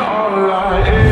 all I am.